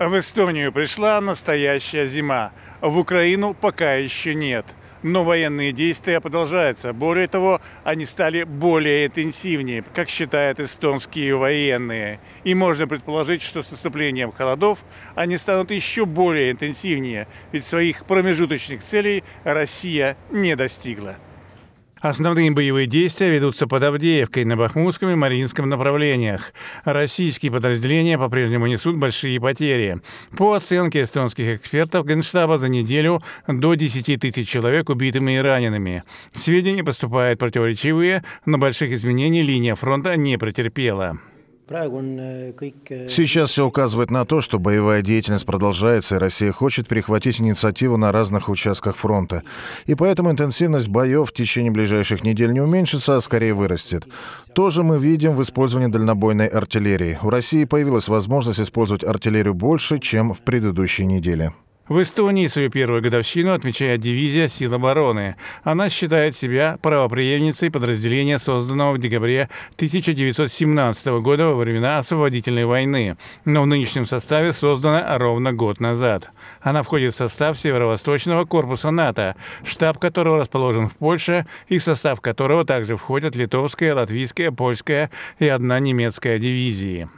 В Эстонию пришла настоящая зима. В Украину пока еще нет. Но военные действия продолжаются. Более того, они стали более интенсивнее, как считают эстонские военные. И можно предположить, что с наступлением холодов они станут еще более интенсивнее, ведь своих промежуточных целей Россия не достигла. Основные боевые действия ведутся под Авдеевкой на Бахмутском и Маринском направлениях. Российские подразделения по-прежнему несут большие потери. По оценке эстонских экспертов Генштаба за неделю до 10 тысяч человек убитыми и ранеными. Сведения поступают противоречивые, но больших изменений линия фронта не претерпела. Э, э, Сейчас все указывает на то, что боевая деятельность продолжается, и Россия хочет перехватить инициативу на разных участках фронта. И поэтому интенсивность боев в течение ближайших недель не уменьшится, а скорее вырастет. Тоже мы видим в использовании дальнобойной артиллерии. У России появилась возможность использовать артиллерию больше, чем в предыдущей неделе. В Эстонии свою первую годовщину отмечает дивизия сил обороны. Она считает себя правопреемницей подразделения, созданного в декабре 1917 года во времена освободительной войны, но в нынешнем составе создана ровно год назад. Она входит в состав Северо-Восточного корпуса НАТО, штаб которого расположен в Польше и в состав которого также входят литовская, латвийская, польская и одна немецкая дивизии.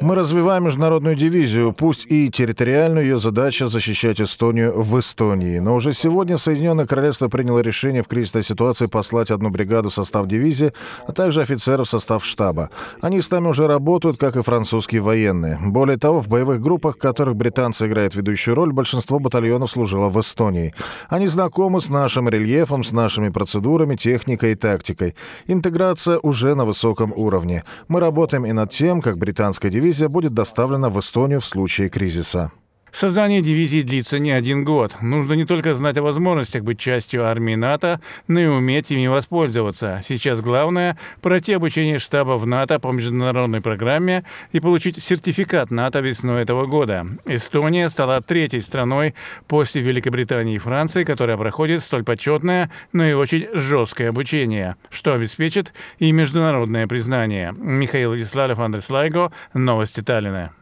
Мы развиваем международную дивизию, пусть и территориальную ее задача защищать Эстонию в Эстонии. Но уже сегодня Соединенное Королевство приняло решение в кризисной ситуации послать одну бригаду в состав дивизии, а также офицеров в состав штаба. Они с нами уже работают, как и французские военные. Более того, в боевых группах, в которых британцы играют ведущую роль, большинство батальонов служило в Эстонии. Они знакомы с нашим рельефом, с нашими процедурами, техникой и тактикой. Интеграция уже на высоком уровне. Мы работаем и над тем, как британская дивизия будет доставлена в Эстонию в случае кризиса. Создание дивизии длится не один год. Нужно не только знать о возможностях быть частью армии НАТО, но и уметь ими воспользоваться. Сейчас главное – пройти обучение штаба в НАТО по международной программе и получить сертификат НАТО весной этого года. Эстония стала третьей страной после Великобритании и Франции, которая проходит столь почетное, но и очень жесткое обучение, что обеспечит и международное признание. Михаил Вячеславов, Андрей Слайго. Новости Таллина.